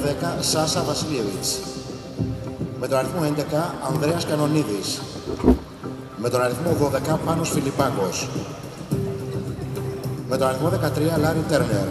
10 Σάσα Βασίλειεβιτς. Με τον αριθμό 11 Ανδρέας Κανονίδης. Με τον αριθμό 12 Πάνος Φιλιππάκος. Με τον αριθμό 13 Λάρι Τέρνερ.